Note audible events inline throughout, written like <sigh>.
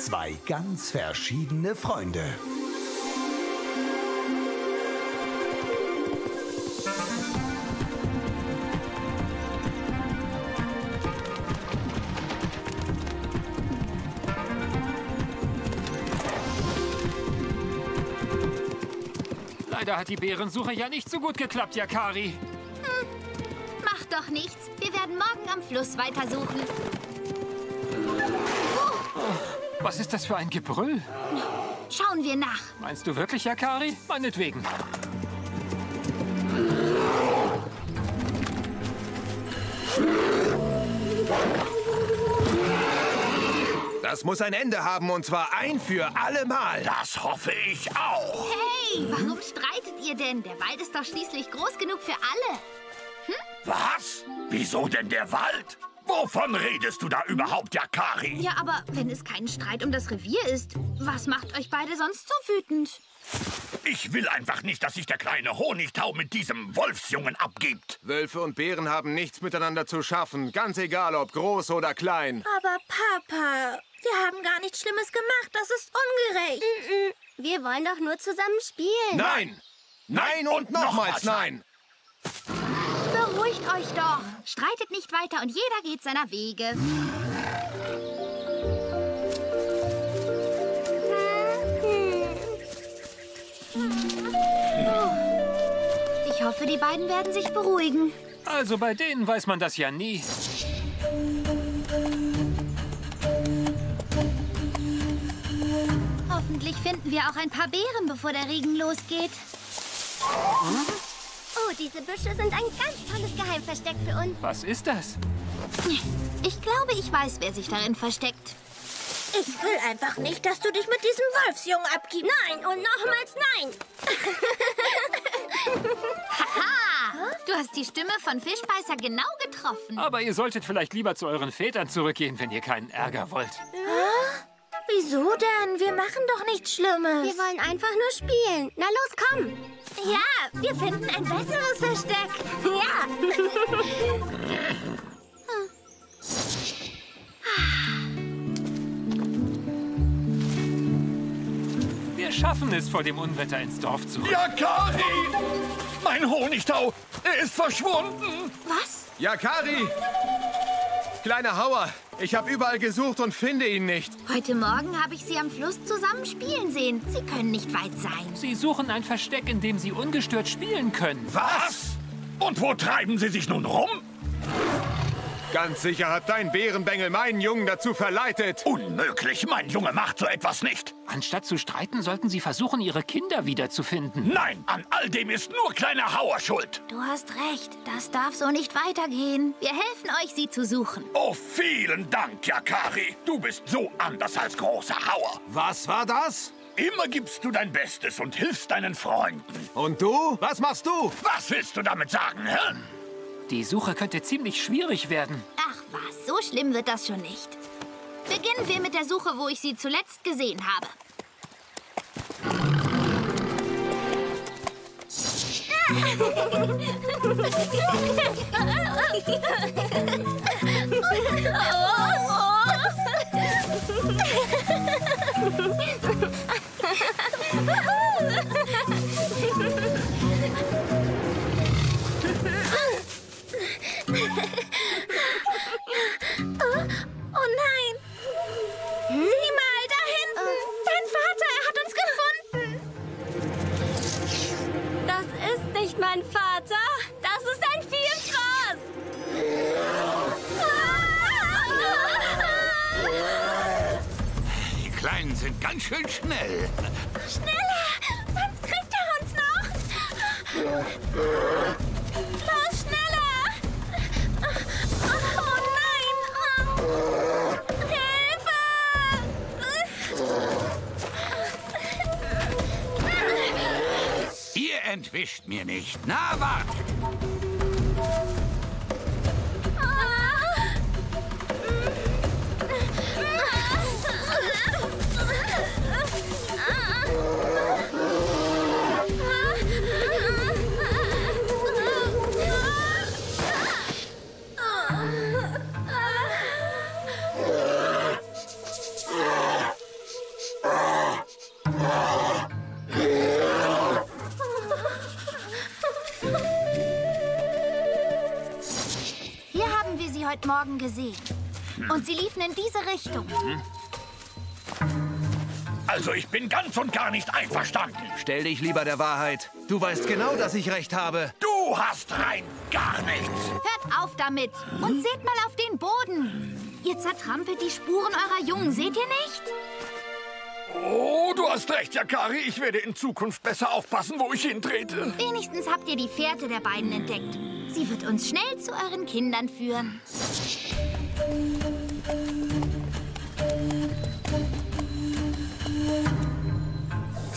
Zwei ganz verschiedene Freunde. Leider hat die Bärensuche ja nicht so gut geklappt, Yakari. Macht doch nichts. Wir werden morgen am Fluss weitersuchen. Was ist das für ein Gebrüll? Schauen wir nach. Meinst du wirklich, Yakari? Meinetwegen. Das muss ein Ende haben und zwar ein für alle Mal. Das hoffe ich auch. Hey, warum streitet ihr denn? Der Wald ist doch schließlich groß genug für alle. Was? Wieso denn der Wald? Wovon redest du da überhaupt, Yakari? Ja, aber wenn es kein Streit um das Revier ist, was macht euch beide sonst so wütend? Ich will einfach nicht, dass sich der kleine Honigtau mit diesem Wolfsjungen abgibt. Wölfe und Bären haben nichts miteinander zu schaffen, ganz egal ob groß oder klein. Aber Papa, wir haben gar nichts Schlimmes gemacht. Das ist ungerecht. Wir wollen doch nur zusammen spielen. Nein! Nein und nochmals nein! Beruhigt euch doch. Streitet nicht weiter und jeder geht seiner Wege. Ich hoffe, die beiden werden sich beruhigen. Also bei denen weiß man das ja nie. Hoffentlich finden wir auch ein paar Beeren, bevor der Regen losgeht. Oh, diese Büsche sind ein ganz tolles Geheimversteck für uns. Was ist das? Ich glaube, ich weiß, wer sich darin versteckt. Ich will einfach nicht, dass du dich mit diesem Wolfsjungen abgibst. Nein und nochmals nein. <laughs> Haha! Du hast die Stimme von Fischbeißer genau getroffen. Aber ihr solltet vielleicht lieber zu euren Vätern zurückgehen, wenn ihr keinen Ärger wollt. Wieso denn? Wir machen doch nichts Schlimmes. Wir wollen einfach nur spielen. Na los, komm. Ja, wir finden ein besseres Versteck. Ja. Wir schaffen es, vor dem Unwetter ins Dorf zurück. Yakari! Mein Honigtau, er ist verschwunden. Was? Ja, Kari! Kleiner Hauer, ich habe überall gesucht und finde ihn nicht. Heute Morgen habe ich sie am Fluss zusammen spielen sehen. Sie können nicht weit sein. Sie suchen ein Versteck, in dem sie ungestört spielen können. Was? Und wo treiben sie sich nun rum? Ganz sicher hat dein Bärenbengel meinen Jungen dazu verleitet. Unmöglich, mein Junge macht so etwas nicht. Anstatt zu streiten, sollten sie versuchen, ihre Kinder wiederzufinden. Nein, an all dem ist nur kleiner Hauer schuld. Du hast recht. Das darf so nicht weitergehen. Wir helfen euch, sie zu suchen. Oh, vielen Dank, Yakari. Du bist so anders als großer Hauer. Was war das? Immer gibst du dein Bestes und hilfst deinen Freunden. Und du? Was machst du? Was willst du damit sagen, hä? Die Suche könnte ziemlich schwierig werden. Ach was, so schlimm wird das schon nicht. Beginnen wir mit der Suche, wo ich sie zuletzt gesehen habe. <laughs> <laughs> Oh entwischt mir nicht. Na, warte. Gesehen. Und sie liefen in diese Richtung. Also ich bin ganz und gar nicht einverstanden. Stell dich lieber der Wahrheit. Du weißt genau, dass ich recht habe. Du hast rein gar nichts. Hört auf damit und seht mal auf den Boden. Ihr zertrampelt die Spuren eurer Jungen, seht ihr nicht? Oh, du hast recht, Yakari. Ich werde in Zukunft besser aufpassen, wo ich hintrete. Wenigstens habt ihr die Fährte der beiden entdeckt. Sie wird uns schnell zu euren Kindern führen.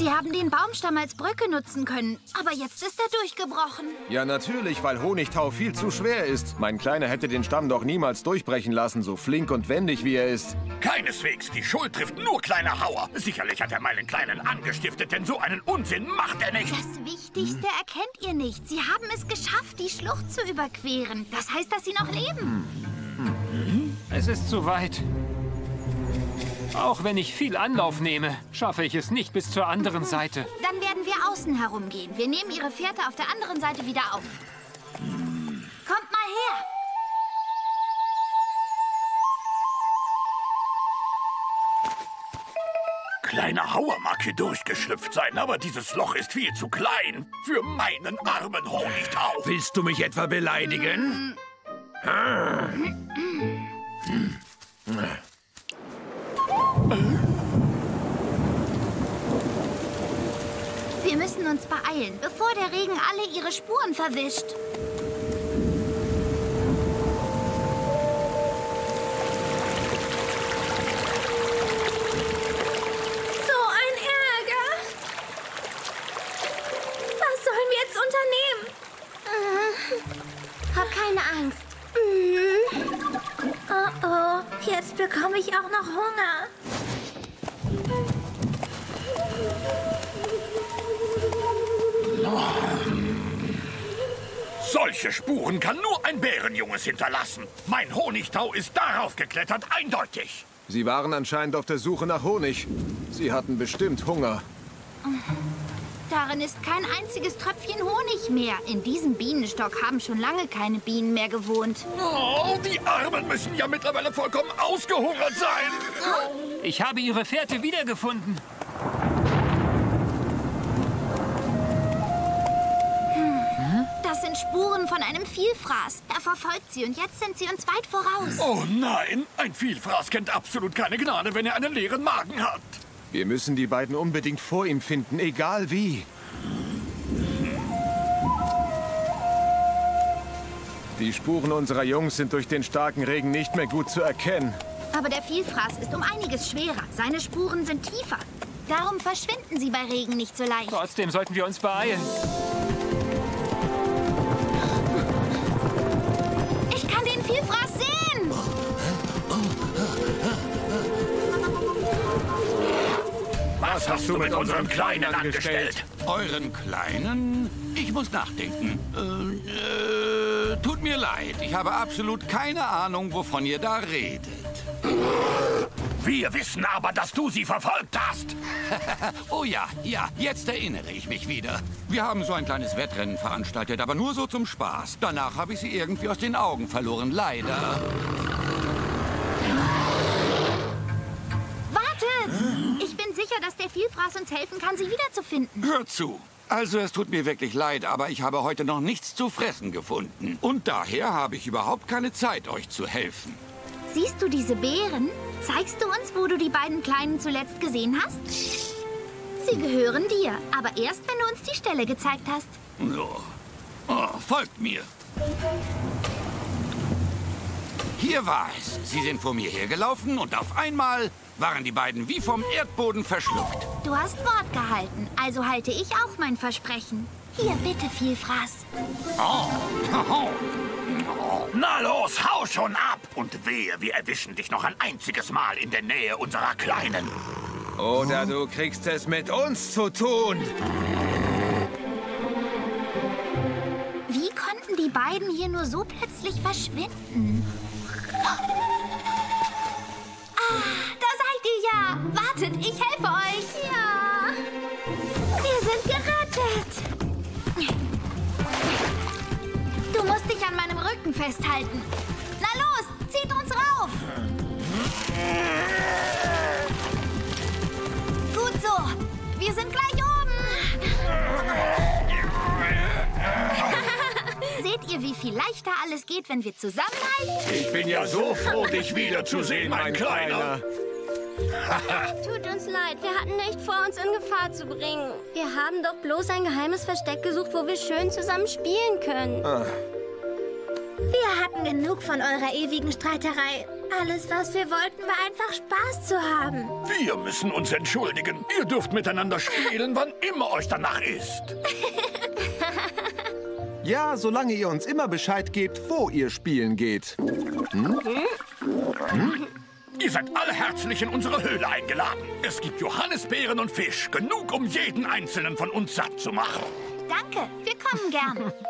Sie haben den Baumstamm als Brücke nutzen können, aber jetzt ist er durchgebrochen. Ja, natürlich, weil Honigtau viel zu schwer ist. Mein Kleiner hätte den Stamm doch niemals durchbrechen lassen, so flink und wendig wie er ist. Keineswegs. Die Schuld trifft nur kleiner Hauer. Sicherlich hat er meinen Kleinen angestiftet, denn so einen Unsinn macht er nicht. Das Wichtigste erkennt ihr nicht. Sie haben es geschafft, die Schlucht zu überqueren. Das heißt, dass sie noch leben. Es ist zu weit. Auch wenn ich viel Anlauf nehme, schaffe ich es nicht bis zur anderen Seite. Dann werden wir außen herumgehen. Wir nehmen ihre Fährte auf der anderen Seite wieder auf. Kommt mal her. Kleiner Hauer mag hier durchgeschlüpft sein, aber dieses Loch ist viel zu klein für meinen armen Honigtau. Willst du mich etwa beleidigen? Wir müssen uns beeilen, bevor der Regen alle ihre Spuren verwischt. Bärenjunges hinterlassen. Mein Honigtau ist darauf geklettert, eindeutig. Sie waren anscheinend auf der Suche nach Honig. Sie hatten bestimmt Hunger. Darin ist kein einziges Tröpfchen Honig mehr. In diesem Bienenstock haben schon lange keine Bienen mehr gewohnt. Oh, die Armen müssen ja mittlerweile vollkommen ausgehungert sein. Ich habe ihre Fährte wiedergefunden. Spuren von einem Vielfraß. Er verfolgt sie und jetzt sind sie uns weit voraus. Oh nein, ein Vielfraß kennt absolut keine Gnade, wenn er einen leeren Magen hat. Wir müssen die beiden unbedingt vor ihm finden, egal wie. Die Spuren unserer Jungs sind durch den starken Regen nicht mehr gut zu erkennen. Aber der Vielfraß ist um einiges schwerer. Seine Spuren sind tiefer. Darum verschwinden sie bei Regen nicht so leicht. Trotzdem sollten wir uns beeilen. Was hast du mit unserem Kleinen angestellt? Euren Kleinen? Ich muss nachdenken. Äh, äh, tut mir leid, ich habe absolut keine Ahnung, wovon ihr da redet. Wir wissen aber, dass du sie verfolgt hast. <laughs> Oh ja, ja, jetzt erinnere ich mich wieder. Wir haben so ein kleines Wettrennen veranstaltet, aber nur so zum Spaß. Danach habe ich sie irgendwie aus den Augen verloren, leider. Sicher, dass der Vielfraß uns helfen kann, sie wiederzufinden. Hört zu. Also, es tut mir wirklich leid, aber ich habe heute noch nichts zu fressen gefunden. Und daher habe ich überhaupt keine Zeit, euch zu helfen. Siehst du diese Beeren? Zeigst du uns, wo du die beiden Kleinen zuletzt gesehen hast? Sie gehören dir, aber erst, wenn du uns die Stelle gezeigt hast. So. Oh, folgt mir. Hier war es. Sie sind vor mir hergelaufen und auf einmal waren die beiden wie vom Erdboden verschluckt. Du hast Wort gehalten, also halte ich auch mein Versprechen. Hier, bitte, Vielfraß. <laughs> Na los, hau schon ab! Und wehe, wir erwischen dich noch ein einziges Mal in der Nähe unserer Kleinen. Oder du kriegst es mit uns zu tun. Wie konnten die beiden hier nur so plötzlich verschwinden? Ah, Wartet, ich helfe euch! Ja! Wir sind gerettet! Du musst dich an meinem Rücken festhalten. Na los, Gut so. Wir sind gleich oben. <laughs> Seht ihr, wie viel leichter alles geht, wenn wir zusammenhalten? Ich bin ja so froh, dich wiederzusehen, mein Kleiner. Tut uns leid, wir hatten nicht vor, uns in Gefahr zu bringen. Wir haben doch bloß ein geheimes Versteck gesucht, wo wir schön zusammen spielen können. Wir hatten genug von eurer ewigen Streiterei. Alles, was wir wollten, war einfach Spaß zu haben. Wir müssen uns entschuldigen. Ihr dürft miteinander spielen, wann immer euch danach ist. <laughs> Ja, solange ihr uns immer Bescheid gebt, wo ihr spielen geht. Ihr seid alle herzlich in unsere Höhle eingeladen. Es gibt Johannisbeeren und Fisch. Genug, um jeden einzelnen von uns satt zu machen. Danke, wir kommen gern. <laughs>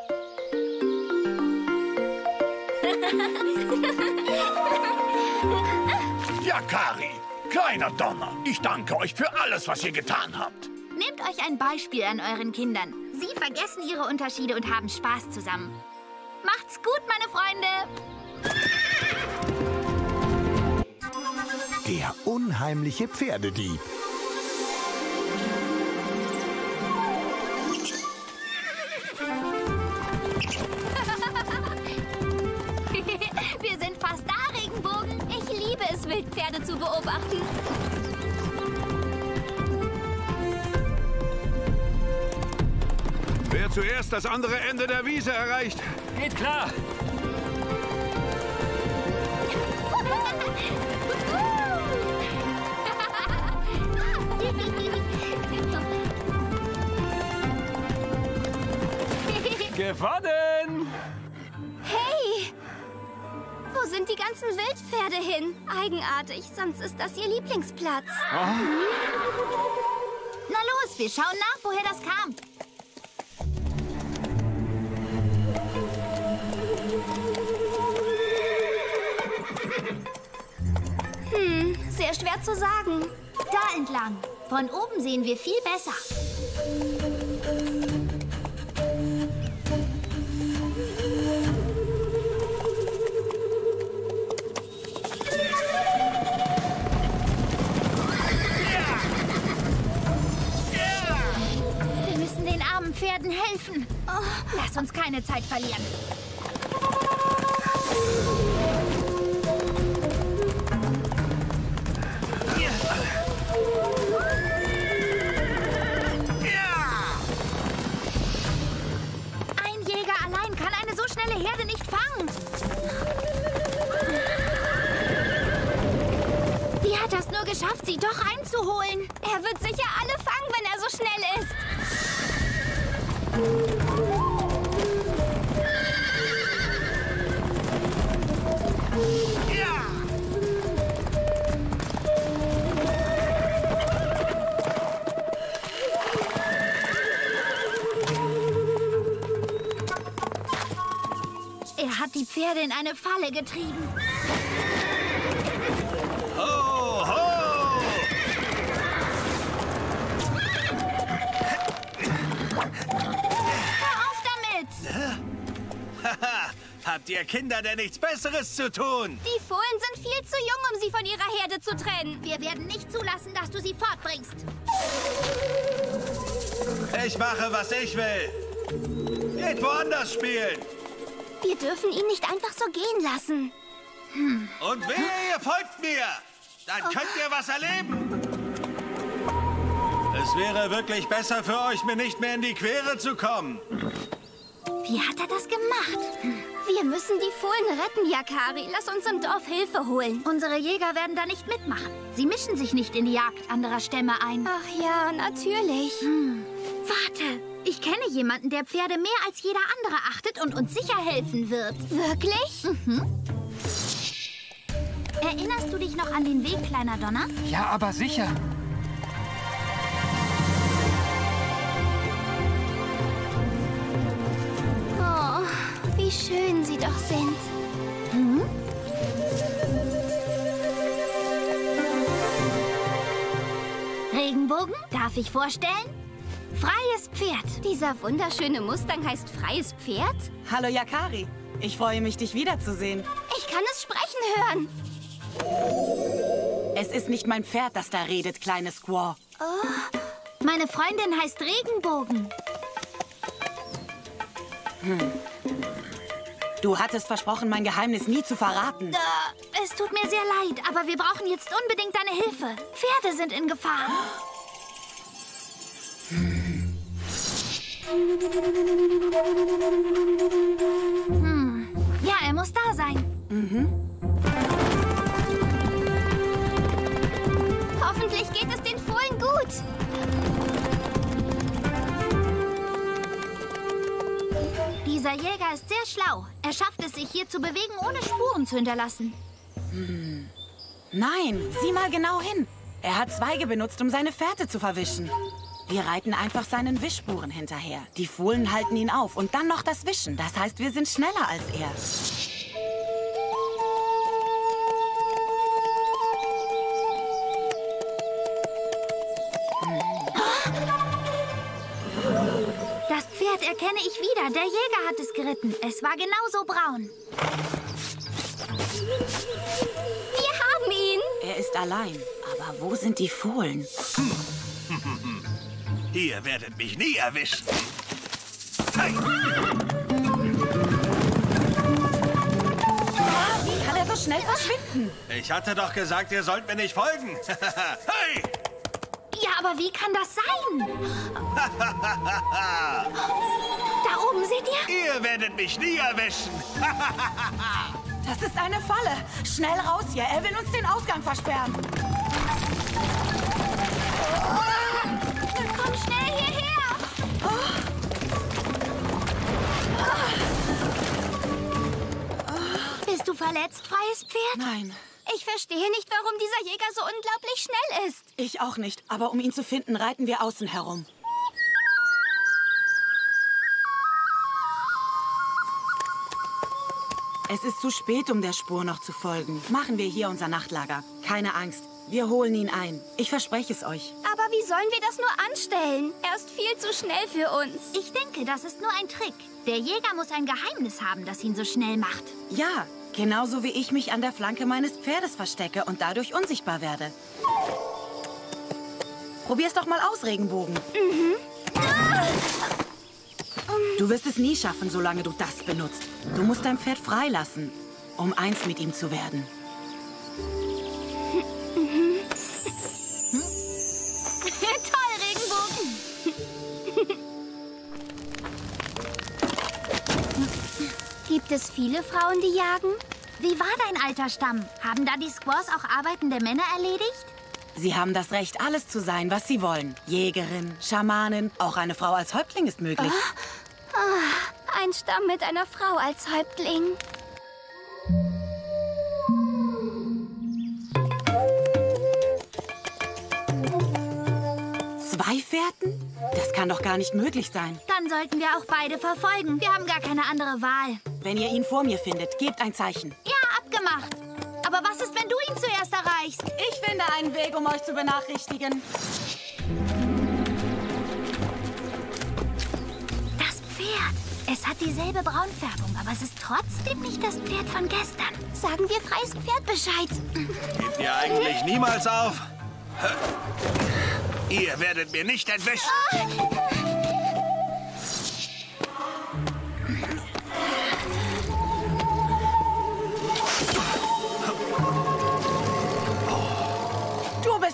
Ja, Kari, kleiner Donner, ich danke euch für alles, was ihr getan habt. Nehmt euch ein Beispiel an euren Kindern. Sie vergessen ihre Unterschiede und haben Spaß zusammen. Macht's gut, meine Freunde. Der unheimliche Pferdedieb. <laughs> wir sind fast da, Regenbogen. Ich liebe es, Wildpferde zu beobachten. Wer zuerst das andere Ende der Wiese erreicht, Geht klar. Gewonnen! Hey! Wo sind die ganzen Wildpferde hin? Eigenartig, sonst ist das ihr Lieblingsplatz. Na los, wir schauen nach, woher das kam. Sehr schwer zu sagen. Da entlang. Von oben sehen wir viel besser. Helfen. Lass uns keine Zeit verlieren. Ein Jäger allein kann eine so schnelle Herde nicht fangen. Wie hat es nur geschafft, sie doch einzuholen? Hat die Pferde in eine Falle getrieben. Ho, ho! Hör auf damit! Habt ihr Kinder denn nichts Besseres zu tun? Die Fohlen sind viel zu jung, um sie von ihrer Herde zu trennen. Wir werden nicht zulassen, dass du sie fortbringst. Ich mache, was ich will. Geht woanders spielen. Wir dürfen ihn nicht einfach so gehen lassen. Und wehe, ihr folgt mir. Dann könnt ihr was erleben. Es wäre wirklich besser für euch, mir nicht mehr in die Quere zu kommen. Wie hat er das gemacht? Wir müssen die Fohlen retten, Yakari. Lass uns im Dorf Hilfe holen. Unsere Jäger werden da nicht mitmachen. Sie mischen sich nicht in die Jagd anderer Stämme ein. Ach ja, natürlich. Warte, ich kenne jemanden, der Pferde mehr als jeder andere achtet und uns sicher helfen wird. Wirklich? Erinnerst du dich noch an den Weg, kleiner Donner? Ja, aber sicher. Oh, wie schön sie doch sind. Regenbogen, darf ich vorstellen? Freies Pferd. Dieser wunderschöne Mustang heißt Freies Pferd? Hallo Yakari. Ich freue mich, dich wiederzusehen. Ich kann es sprechen hören. Es ist nicht mein Pferd, das da redet, kleine Squaw. Oh, meine Freundin heißt Regenbogen. Hm. Du hattest versprochen, mein Geheimnis nie zu verraten. Äh, es tut mir sehr leid, aber wir brauchen jetzt unbedingt deine Hilfe. Pferde sind in Gefahr. <gasps> Hm. Ja, er muss da sein. Mhm. Hoffentlich geht es den Fohlen gut. Dieser Jäger ist sehr schlau. Er schafft es, sich hier zu bewegen, ohne Spuren zu hinterlassen. Hm. Nein, sieh mal genau hin. Er hat Zweige benutzt, um seine Fährte zu verwischen. Wir reiten einfach seinen Wischspuren hinterher. Die Fohlen halten ihn auf und dann noch das Wischen. Das heißt, wir sind schneller als er. Das Pferd erkenne ich wieder. Der Jäger hat es geritten. Es war genauso braun. Wir haben ihn. Er ist allein. Aber wo sind die Fohlen? <laughs> Ihr werdet mich nie erwischen. Hey. Wie kann er so schnell verschwinden? Ich hatte doch gesagt, ihr sollt mir nicht folgen. <laughs> hey! Ja, aber wie kann das sein? <laughs> da oben seht ihr? Ihr werdet mich nie erwischen. <laughs> das ist eine Falle. Schnell raus hier. Er will uns den Ausgang versperren. Komm du verletzt, freies Pferd? Nein. Ich verstehe nicht, warum dieser Jäger so unglaublich schnell ist. Ich auch nicht. Aber um ihn zu finden, reiten wir außen herum. Es ist zu spät, um der Spur noch zu folgen. Machen wir hier unser Nachtlager. Keine Angst. Wir holen ihn ein. Ich verspreche es euch. Aber wie sollen wir das nur anstellen? Er ist viel zu schnell für uns. Ich denke, das ist nur ein Trick. Der Jäger muss ein Geheimnis haben, das ihn so schnell macht. Ja, genauso wie ich mich an der Flanke meines Pferdes verstecke und dadurch unsichtbar werde. Probier's doch mal aus, Regenbogen. Mhm. Du wirst es nie schaffen, solange du das benutzt. Du musst dein Pferd freilassen, um eins mit ihm zu werden. Es viele Frauen, die jagen? Wie war dein alter Stamm? Haben da die Squaws auch arbeitende Männer erledigt? Sie haben das Recht, alles zu sein, was sie wollen. Jägerin, Schamanin, auch eine Frau als Häuptling ist möglich. Oh, oh, ein Stamm mit einer Frau als Häuptling. Zwei Fährten? Das kann doch gar nicht möglich sein. Dann sollten wir auch beide verfolgen. Wir haben gar keine andere Wahl. Wenn ihr ihn vor mir findet, gebt ein Zeichen. Ja, abgemacht. Aber was ist, wenn du ihn zuerst erreichst? Ich finde einen Weg, um euch zu benachrichtigen. Das Pferd. Es hat dieselbe Braunfärbung, aber es ist trotzdem nicht das Pferd von gestern. Sagen wir freies Pferd Bescheid. Gebt ihr eigentlich niemals auf? Ihr werdet mir nicht entwischen. Du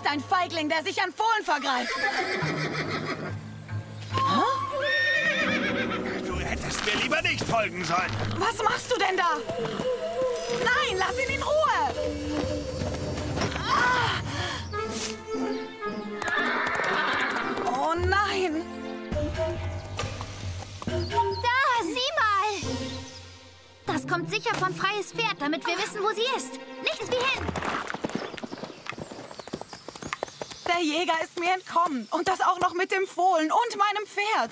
ein Feigling, der sich an Fohlen vergreift. Du hättest mir lieber nicht folgen sollen. Was machst du denn da? Nein, lass ihn in Ruhe! Ah! Oh nein! Da, sieh mal! Das kommt sicher von freies Pferd, damit wir wissen, wo sie ist. Nichts wie hin! Der Jäger ist mir entkommen. Und das auch noch mit dem Fohlen und meinem Pferd.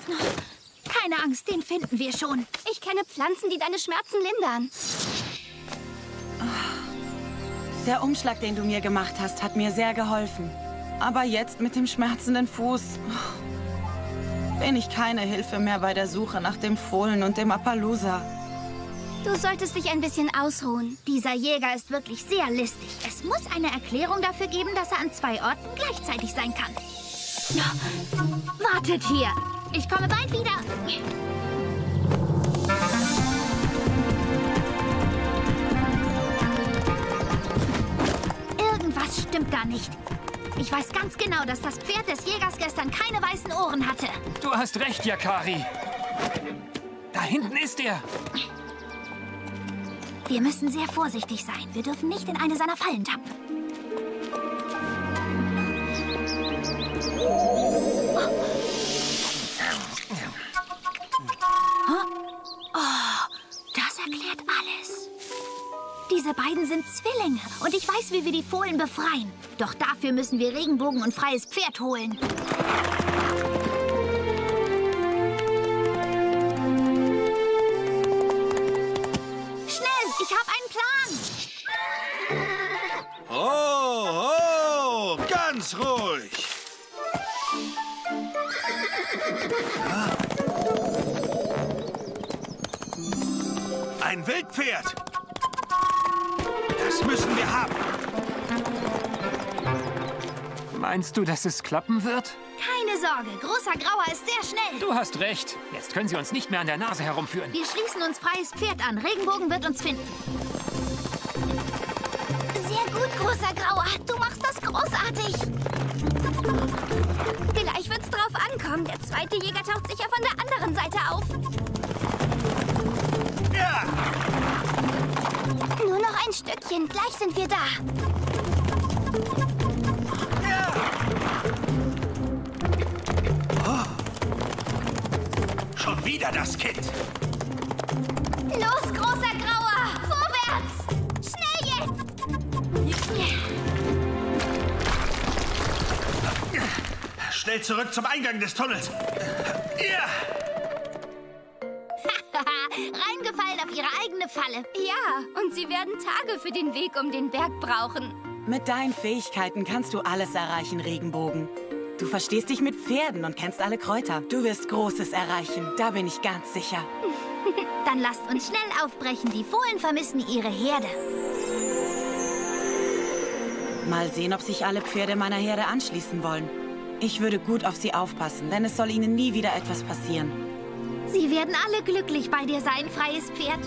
Keine Angst, den finden wir schon. Ich kenne Pflanzen, die deine Schmerzen lindern. Der Umschlag, den du mir gemacht hast, hat mir sehr geholfen. Aber jetzt mit dem schmerzenden Fuß bin ich keine Hilfe mehr bei der Suche nach dem Fohlen und dem Appaloosa. Du solltest dich ein bisschen ausruhen. Dieser Jäger ist wirklich sehr listig. Es muss eine Erklärung dafür geben, dass er an zwei Orten gleichzeitig sein kann. Wartet hier. Ich komme bald wieder. Irgendwas stimmt da nicht. Ich weiß ganz genau, dass das Pferd des Jägers gestern keine weißen Ohren hatte. Du hast recht, Yakari. Da hinten ist er. Wir müssen sehr vorsichtig sein. Wir dürfen nicht in eine seiner Fallen tappen. Oh, das erklärt alles. Diese beiden sind Zwillinge und ich weiß, wie wir die Fohlen befreien. Doch dafür müssen wir Regenbogen und freies Pferd holen. Ein Wildpferd. Das müssen wir haben. Meinst du, dass es klappen wird? Keine Sorge, großer Grauer ist sehr schnell. Du hast recht. Jetzt können sie uns nicht mehr an der Nase herumführen. Wir schließen uns freies Pferd an. Regenbogen wird uns finden. Sehr gut, großer Grauer. Du machst das großartig. Vielleicht wird's drauf ankommen. Der zweite Jäger taucht sicher von der anderen Seite auf. Ja, Nur noch ein Stückchen. Gleich sind wir da. ja. Oh. Schon wieder das Kind. Los, großer Schnell zurück zum Eingang des Tunnels. Ja. <laughs> Reingefallen auf ihre eigene Falle. Ja, und sie werden Tage für den Weg um den Berg brauchen. Mit deinen Fähigkeiten kannst du alles erreichen, Regenbogen. Du verstehst dich mit Pferden und kennst alle Kräuter. Du wirst Großes erreichen, da bin ich ganz sicher. <laughs> Dann lasst uns schnell aufbrechen. Die Fohlen vermissen ihre Herde. Mal sehen, ob sich alle Pferde meiner Herde anschließen wollen. Ich würde gut auf sie aufpassen, denn es soll ihnen nie wieder etwas passieren. Sie werden alle glücklich bei dir sein, freies Pferd.